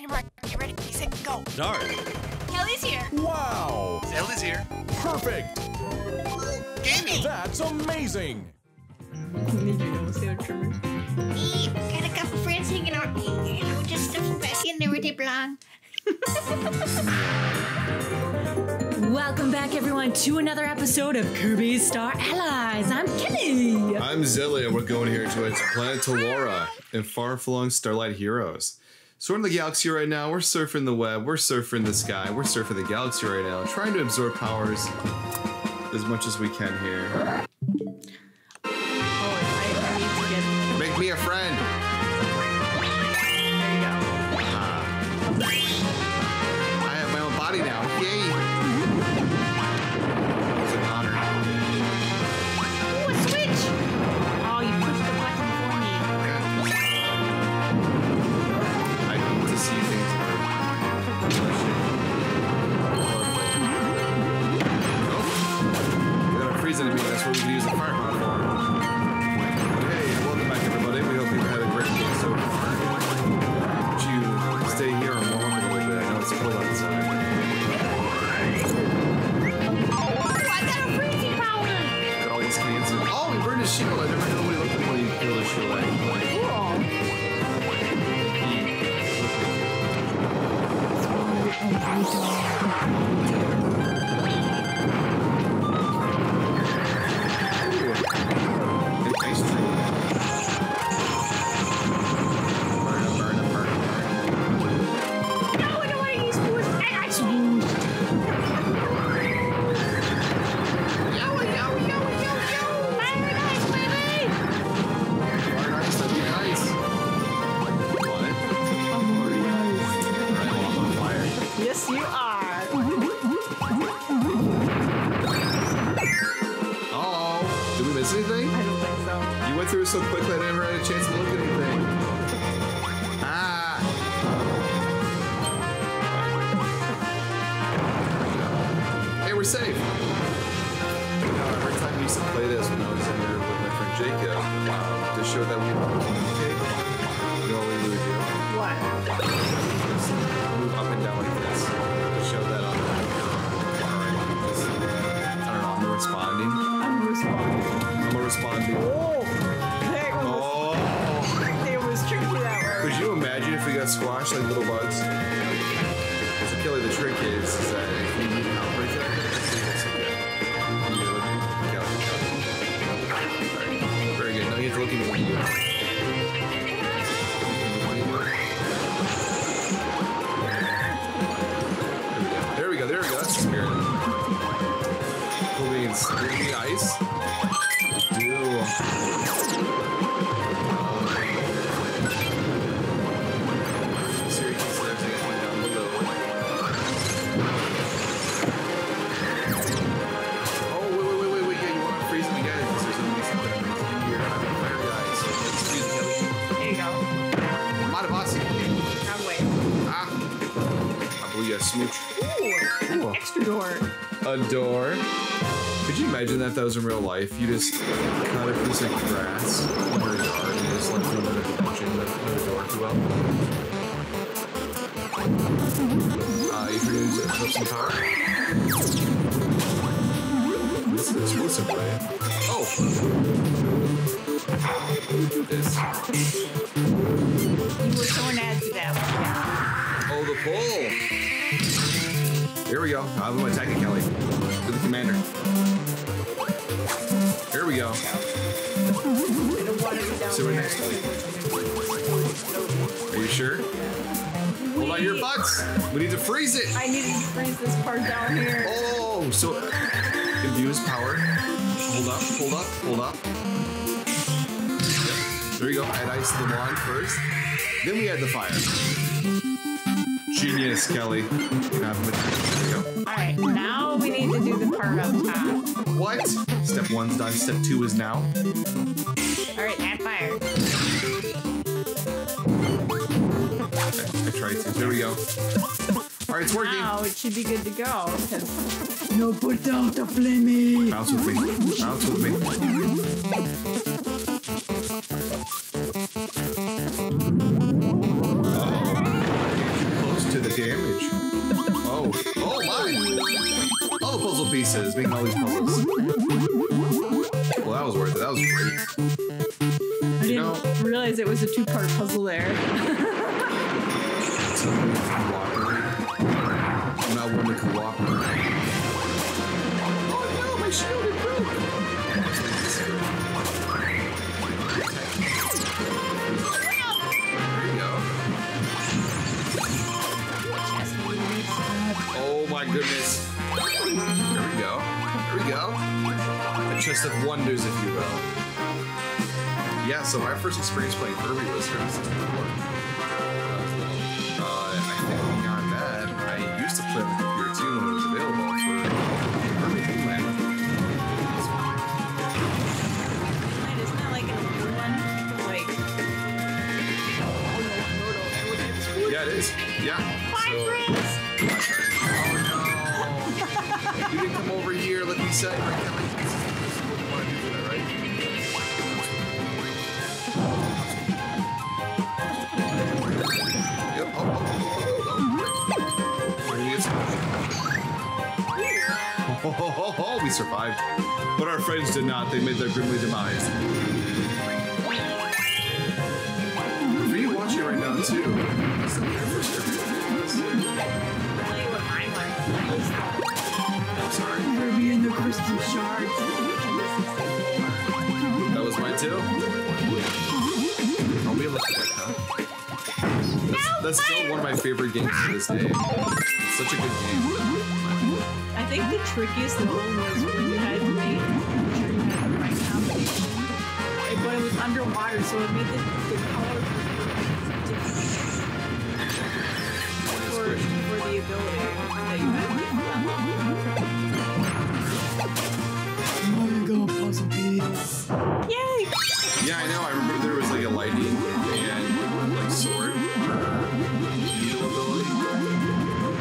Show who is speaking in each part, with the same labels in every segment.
Speaker 1: Dynamite, get ready, be set, go.
Speaker 2: Start.
Speaker 1: Kelly's here.
Speaker 3: Wow!
Speaker 4: Zelly's here.
Speaker 3: Perfect!
Speaker 4: Gaming.
Speaker 3: That's amazing!
Speaker 5: Need your nose hair trimmer.
Speaker 1: Me, got a couple friends hanging out. You know, just stuff back in there where they belong.
Speaker 5: Welcome back, everyone, to another episode of Kirby's Star Allies. I'm Kelly.
Speaker 6: I'm Zelly, and we're going here to its planet Towara and far-flung Starlight Heroes. So we're in the galaxy right now. We're surfing the web. We're surfing the sky. We're surfing the galaxy right now, trying to absorb powers as much as we can here. Used to play this when I was in here with my friend Jacob, um, to show that we communicate, you know what we would do?
Speaker 5: What?
Speaker 6: Just move up and down like this to show that I'm just, I don't know, I'm responding.
Speaker 5: I'm responding.
Speaker 6: I'm responding.
Speaker 5: Oh, there was.
Speaker 6: Oh!
Speaker 5: It was tricky that way.
Speaker 6: Could you imagine if we got squashed like little bugs? So Kelly, the trick is, is that if you need an you imagine that was in real life? You just cut a piece of grass in your yard and you just like put another dimension with another door to well. Uh, you're gonna use it, put up some power. This is? Oh! This.
Speaker 5: You were so to that.
Speaker 6: Oh, the! Here we go. I'm gonna attack it, Kelly. To the commander. Here we go.
Speaker 5: I don't want to be down
Speaker 6: So we're next Are you sure? Hold on your butts. We need to freeze it.
Speaker 5: I need to freeze this part down here.
Speaker 6: Oh, so infuse power. Hold up, hold up, hold up. Yep. There we go. Add ice to the wand first. Then we add the fire. Genius, Kelly. There we go.
Speaker 5: All right, now we need to do the part up top.
Speaker 6: What? Step one's done. Step two is now.
Speaker 5: All right, add fire.
Speaker 6: Okay, I tried to. There we go. All right, it's working.
Speaker 5: Now it should be good to go. No, put out the flamey.
Speaker 6: Bounce with me. Bounce with me. Pieces, making all these puzzles. Well, that was worth it. That was great.
Speaker 5: I didn't
Speaker 6: know-
Speaker 5: realize it was a two-part puzzle there.
Speaker 6: Somebody cooperate. I'm not one to cooperate. Oh no, my shield is broke. There you go. Oh my goodness. There we go. There we go. A chest of wonders, if you will. Yeah, so my first experience playing Kirby was from 64. When I. Uh, I think beyond that, I used to play on the computer too when it was available for Kirby Dream Land.
Speaker 5: Isn't that like an older one? Like,
Speaker 6: Yeah, it is. Yeah. Yep. Oh, oh, oh, oh, oh. Oh, oh, oh, oh, we survived. But our friends did not. They made their grimly demise. For you watching right now, too. This is your.
Speaker 5: Tell you what mine was.
Speaker 6: I'm sorry.
Speaker 5: Kirby and the Crystal Shards.
Speaker 6: That was mine too. I'll be able to get that. huh? That's, that's still one of my favorite games to this day. It's such a good game.
Speaker 5: I think the trickiest level was when you had to make sure the right combination. It- But it was underwater, so it made the, the colors different for, for the ability that you had Yay!
Speaker 6: Yeah, I know. I remember there was like a lightning and like sword uh, needle ability,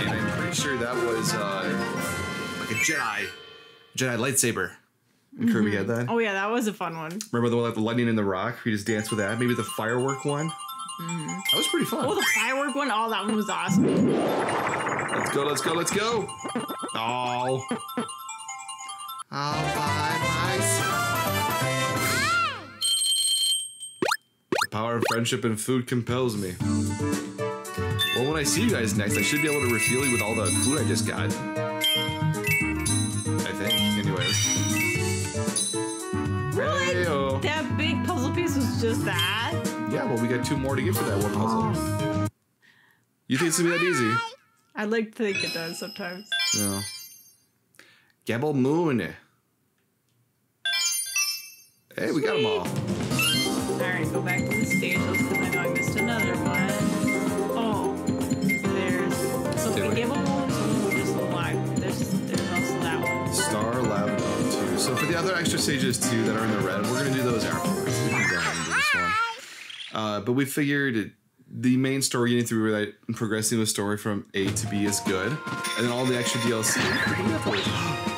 Speaker 6: and I'm pretty sure that was uh, like a Jedi, Jedi lightsaber. And Kirby had that.
Speaker 5: Oh yeah, that was a fun one.
Speaker 6: Remember the one like the lightning in the rock? We just danced with that. Maybe the firework one. That was pretty fun.
Speaker 5: Oh, the firework one. Oh, that one was awesome.
Speaker 6: Let's go, let's go, let's go. Oh. All by myself. The power of friendship and food compels me. Well, when I see you guys next, I should be able to refuel you with all the food I just got. I think. Anyways. Hey-o.
Speaker 5: That big puzzle piece was just that.
Speaker 6: Yeah, well, we got two more to get for that one puzzle. You think it's gonna be that easy?
Speaker 5: I'd like to think it does sometimes.
Speaker 6: No. Gabble Moon. Hey, we got them all.
Speaker 5: Alright, go back to the stage. Let's see if I missed another one. Oh, there's so
Speaker 6: Did
Speaker 5: the? Gable Moon, so just alive. There's there's also that one.
Speaker 6: Star Lab 2. So for the other extra stages too that are in the red, we're gonna do those afterwards. We can go ahead and do this one. Uh, but we figured it- the main story getting through that and progressing the story from A to B is good, and then all the extra DLC.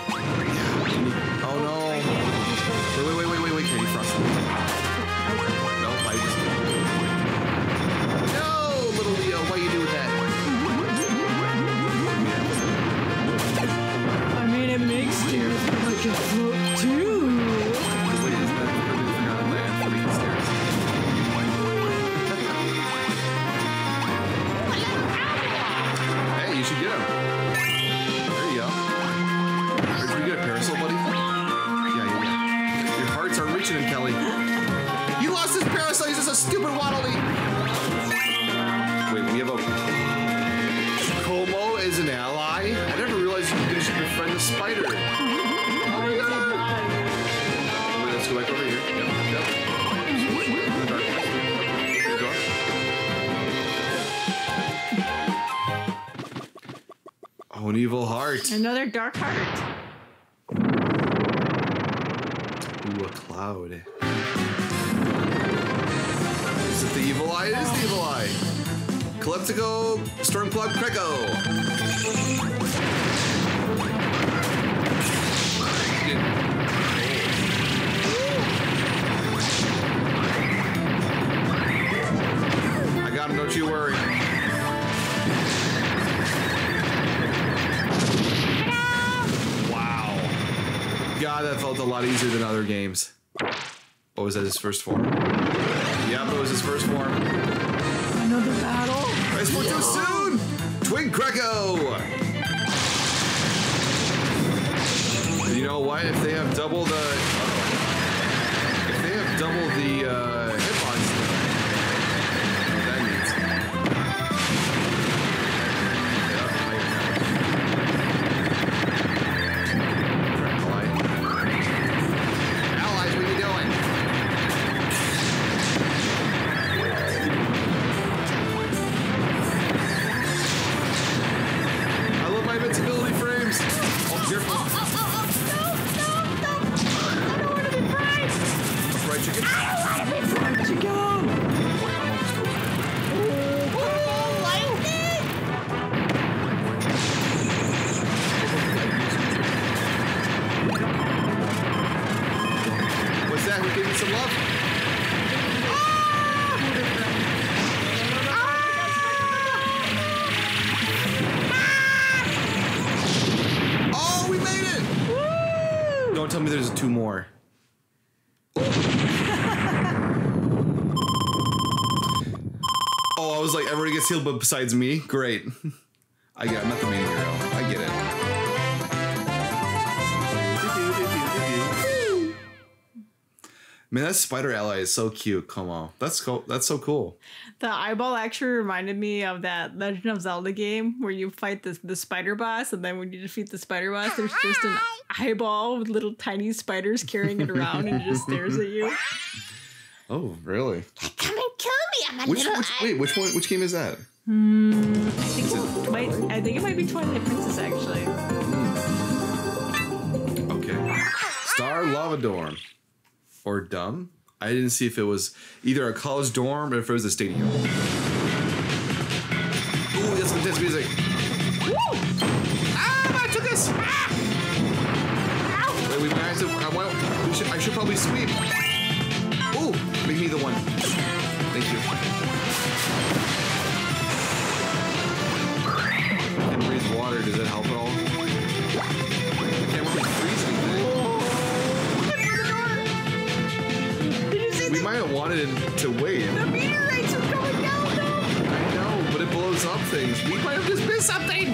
Speaker 6: An evil heart.
Speaker 5: Another dark heart.
Speaker 6: Ooh, a cloud. Is it the evil eye? It is the evil eye. Calyptico Stormcloud Kracko. I got him, don't you worry. God, that felt a lot easier than other games. Oh, was that his first form? But it was his first form.
Speaker 5: Another battle.
Speaker 6: I spoke too soon! Twin Kracko! You know what? If they have double the. If they have double the uh, was like, everybody gets healed, but besides me? Great. I get. I'm not the main hero. I get it. Man, that spider ally is so cute. Come on, that's cool. That's so cool.
Speaker 5: The eyeball actually reminded me of that Legend of Zelda game where you fight the, the spider boss, and then when you defeat the spider boss, there's just an eyeball with little tiny spiders carrying it around and it just stares at you.
Speaker 6: Oh, really?
Speaker 1: Come and kill me. I'm a
Speaker 6: Which,
Speaker 1: little.
Speaker 6: which wait, which one? Which game is that? Hmm.
Speaker 5: I think it might, I think it might be Twilight Princess actually. Hmm.
Speaker 6: Okay. Star Lava Dorm. Or Dumb? I didn't see if it was either a college dorm or if it was a stadium. Ooh, that's some intense music. Ah, I took us! Ah! Ah! Wait, we might to. I, want, we should, I should probably sweep. Ooh, make me the one. Thank you. Can breathe water. Does that help at all? I can't really freeze anything.
Speaker 5: Did you see
Speaker 6: We might have wanted it to wait.
Speaker 5: the meteorites are coming down though?
Speaker 6: I know, but it blows up things. We might have just missed something.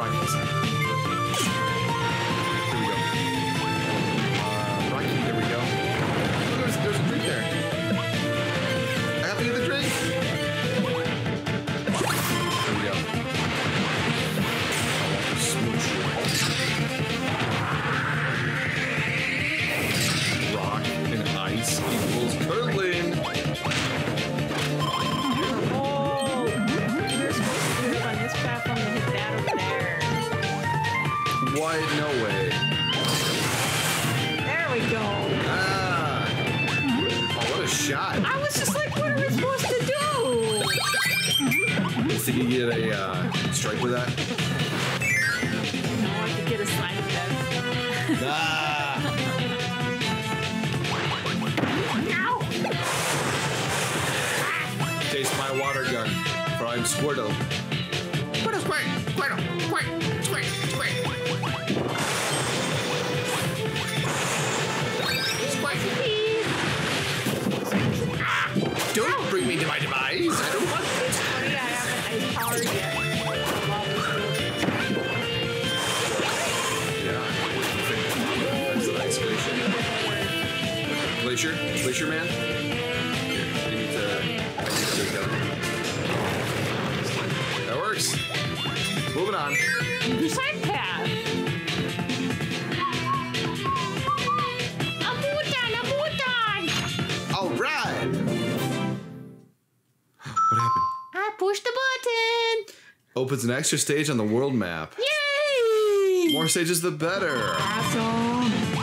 Speaker 6: One of Ah. Taste my water gun, for I'm Squirtle.
Speaker 4: Squirtle, squirt, squirtle, squirt, squirt, squirt. Squirt. Don't bring me to my demise.
Speaker 6: Fisher? Man? Here, I need to, go. That works. Moving on.
Speaker 5: The side path.
Speaker 1: A. All right. what
Speaker 6: happened? I pushed the button. Opens an extra stage on the world map.
Speaker 5: Yay!
Speaker 6: More stages, the better.
Speaker 5: Awesome.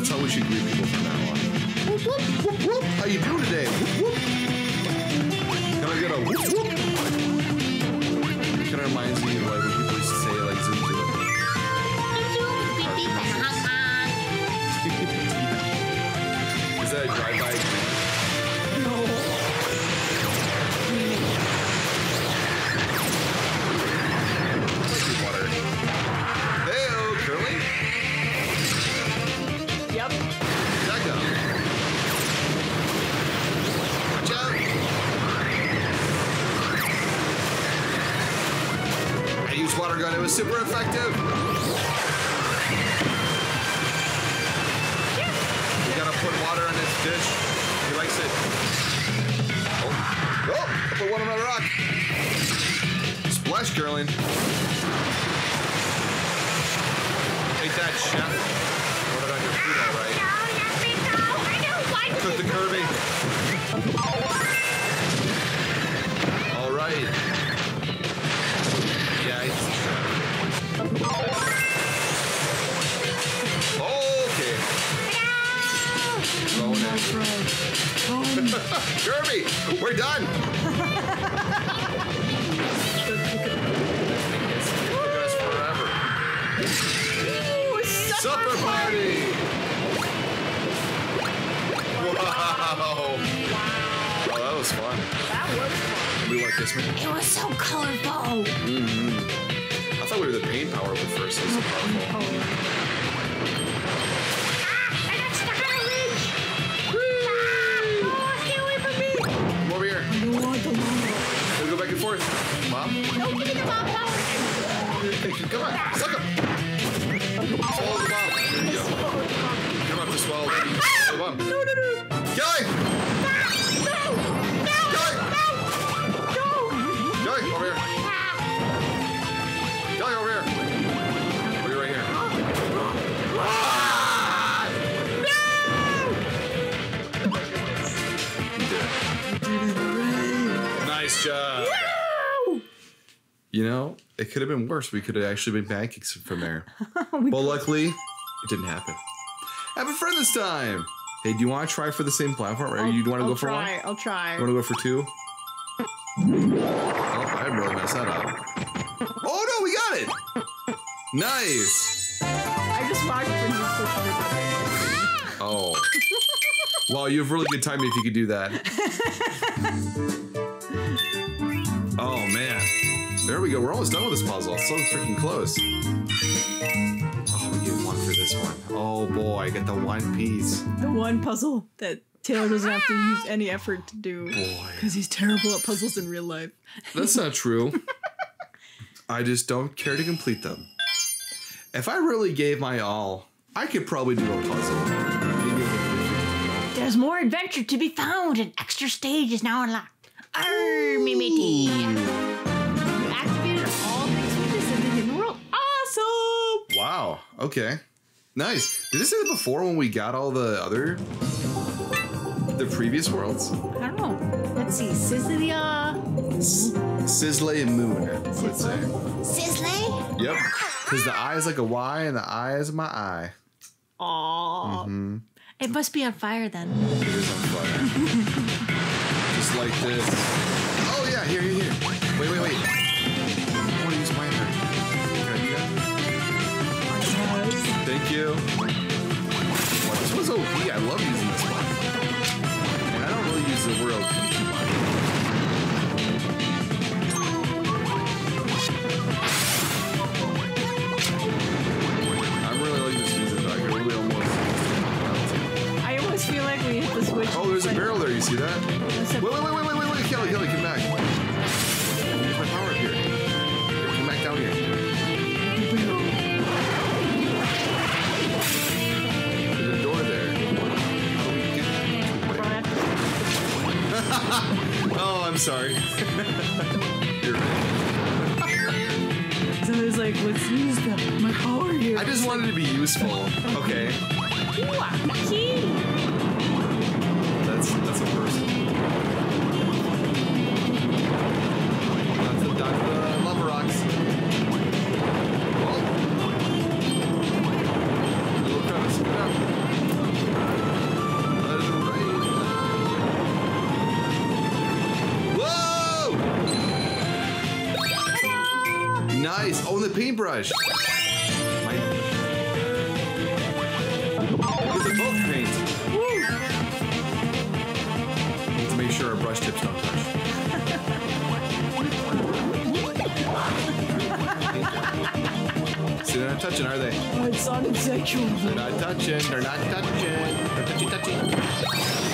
Speaker 6: That's how we should greet people from now on. Whoop, whoop, whoop, whoop. How you doing today? Whoop, whoop. Can I get a whoop, whoop? Kind of reminds me of like when people used to say like zoom zoom. Is that a
Speaker 5: Yep.
Speaker 6: That go. Watch out. I used water gun. It was super effective. We gotta put water on this dish. He likes it. Oh, oh! I put one on the rock. Splash curling. Take that, chef. Put it on your food, all right. The curvy. All right. Yeah. Okay. Going in. Kirby, we're done. Took us forever.
Speaker 5: Ooh, supper,
Speaker 6: Supper party. Wow. Oh, that was fun.
Speaker 5: That was fun.
Speaker 6: We like this me?
Speaker 1: It was so colorful. Mm-hmm.
Speaker 6: I thought we were the pain power, but first it was so powerful.
Speaker 1: Ah, I got stuck on a ridge. Ah, stay away from me.
Speaker 6: Come over here.
Speaker 5: Want the mama.
Speaker 6: We'll go back and forth. Mom?
Speaker 1: Don't give me the bomb power.
Speaker 6: Come on. Suck him. Swallow the bomb. There you go. Come on, just swallow the swallow the bomb. No, no, no. Kelly! Kelly! Kelly, over here. Kelly, over here. Here, right here. Nice job. You know, it could have been worse. We could have actually been pancakes from there. Oh but luckily, it didn't happen. Have a friend this time. Hey, do you want to try for the same platform, or you want to
Speaker 5: I'll
Speaker 6: go for
Speaker 5: try.
Speaker 6: one?
Speaker 5: I'll try.
Speaker 6: You want to go for two? Oh, I really messed that up. Oh no, we got it! Nice.
Speaker 5: I just watched when you pushed
Speaker 6: Oh. Wow, you have really good timing if you could do that. Oh man. There we go. We're almost done with this puzzle. It's so freaking close. This one. Oh boy, I get the one piece.
Speaker 5: The one puzzle that Taylor doesn't have to use any effort to do.
Speaker 6: Boy.
Speaker 5: Because he's terrible at puzzles in real life.
Speaker 6: That's not true. I just don't care to complete them. If I really gave my all, I could probably do a puzzle.
Speaker 1: There's more adventure to be found. An extra stage is now unlocked. Arr, Mimity. You activated all the switches in the hidden world.
Speaker 5: Awesome!
Speaker 6: Wow. Okay. Nice. Did it say that before when we got all the other, the previous worlds?
Speaker 1: I don't know. Let's see. Sizzlia.
Speaker 6: Sizzle and Moon, I would say.
Speaker 1: Sizzle?
Speaker 6: Yep. Because the eye is like a Y and the eye is my eye.
Speaker 5: Aww.
Speaker 6: Mm-hmm.
Speaker 1: It must be on fire then.
Speaker 6: It is on fire. Just like this. Oh yeah, here, here, here. Wait, wait, wait. You. Wow, this one's OP. I love using this one. And I don't really use the word OP too much. I'm really liking this music. I can really almost.
Speaker 5: I always feel like we hit the switch.
Speaker 6: Oh, there's a barrel there. You see that? Wait, wait, wait, wait, wait, wait, wait, Kelly, Kelly, come back. Sorry. You're right.
Speaker 5: So it's like, let's use the, my power here.
Speaker 6: I just wanted to be useful. Okay, sure our brush tips don't touch. See, they're not touching, are they?
Speaker 5: It's it sounded sexual.
Speaker 6: They're not touching. They're not touching. They're touchy touchy.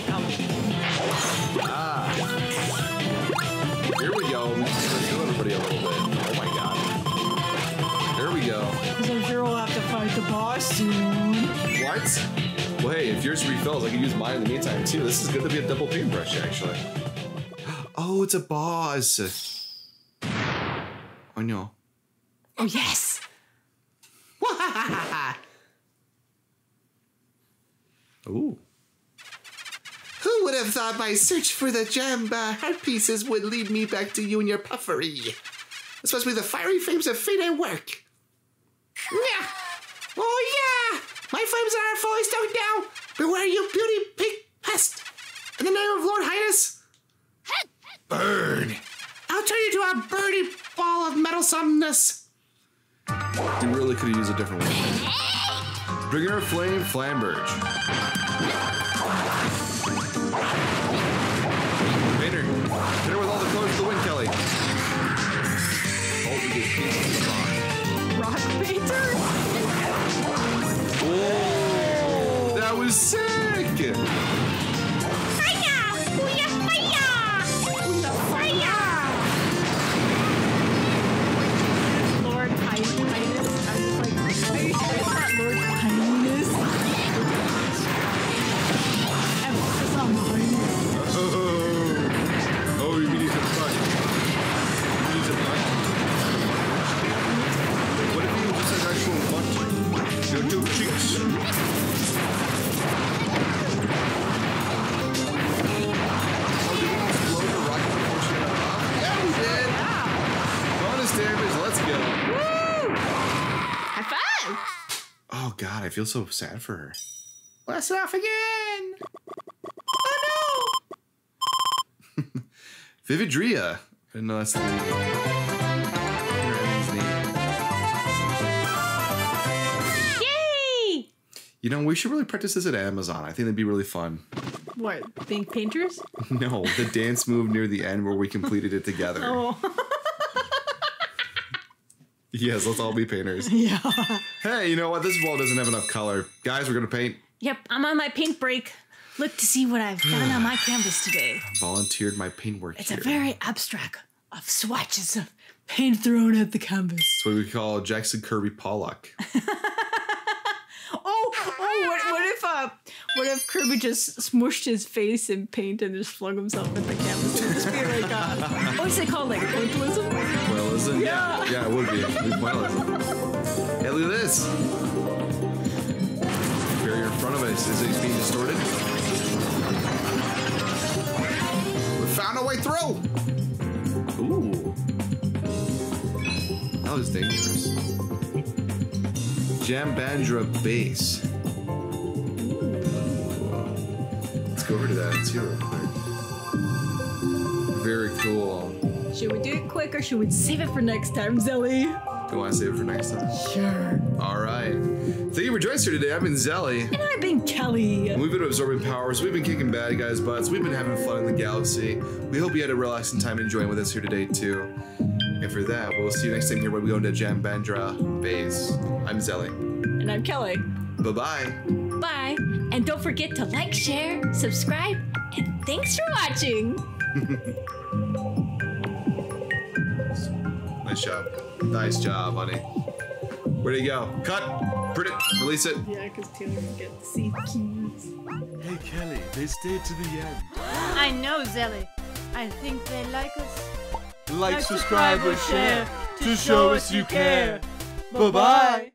Speaker 5: Just hold the stick up.
Speaker 6: Ah. Here we go. Let's do everybody a little bit. Oh my god. There we go.
Speaker 5: Because I'm sure we'll have to fight the boss soon.
Speaker 6: What? Well, hey, if yours refills, I can use mine in the meantime too. This is going to be a double paintbrush, actually. Oh, it's a boss. Oh no.
Speaker 1: Oh, yes.
Speaker 6: Ooh. Who would have thought my search for the gem uh, heart pieces would lead me back to you and your puffery? Be the fiery flames of fate at work. Yeah. Oh yeah! My flames are fully stoked now. Beware you beauty pig pest! In the name of Lord Hyness, burn! I'll turn you to a birdie ball of meddlesomeness. You really could have used a different one. Bring Bringer Flame Flamberge. God, I feel so sad for her. Blast it off again! Oh no! Vividria. I didn't know that's the name. Her Evan's name.
Speaker 1: Yay!
Speaker 6: You know, we should really practice this at Amazon. I think that'd be really fun.
Speaker 5: What, being painters?
Speaker 6: No, the dance move near the end where we completed it together.
Speaker 5: Oh,
Speaker 6: Yes, let's all be painters.
Speaker 5: yeah.
Speaker 6: Hey, you know what? This wall doesn't have enough color. Guys, we're gonna paint.
Speaker 1: Yep, I'm on my paint break. Look to see what I've done on my canvas today.
Speaker 6: Volunteered my paint work
Speaker 1: It's
Speaker 6: here.
Speaker 1: a very abstract of swatches of paint thrown at the canvas.
Speaker 6: That's what we call Jackson Kirby Pollock.
Speaker 5: Oh, oh, what, what if uh, what if Kirby just smushed his face in paint and just flung himself at the canvas? Just be like, uh, what's it called, like pointillism? Yeah.
Speaker 6: Yeah, it would be. It'd be pointless. Hey, look at this. Barrier in front of us. Is it being distorted? We found a way through. Ooh. That was dangerous. Jambandra base. Let's go over to that and see real quick. Very cool.
Speaker 5: Should we do it quick or should we save it for next time, Zelly?
Speaker 6: Do you want to save it for next time?
Speaker 5: Sure.
Speaker 6: All right. Thank you for joining us here today. I've been Zelly.
Speaker 5: And I've been Kelly.
Speaker 6: We've been absorbing powers. We've been kicking bad guys' butts. We've been having fun in the galaxy. We hope you had a relaxing time enjoying with us here today, too. And for that, we'll see you next time here when we go into Jambandra Base. I'm Zelly.
Speaker 5: And I'm Kelly.
Speaker 6: Bye bye.
Speaker 1: Bye. And don't forget to like, share, subscribe, and thanks for watching.
Speaker 6: Nice job. Nice job, honey. Where'd he go? Cut. Print it. Release it.
Speaker 5: Yeah, because Taylor can get the C keys.
Speaker 3: Hey, Kelly, they stayed to the end.
Speaker 1: I know, Zelly. I think they like us
Speaker 5: Like, subscribe, or share to show us you care. Bye bye.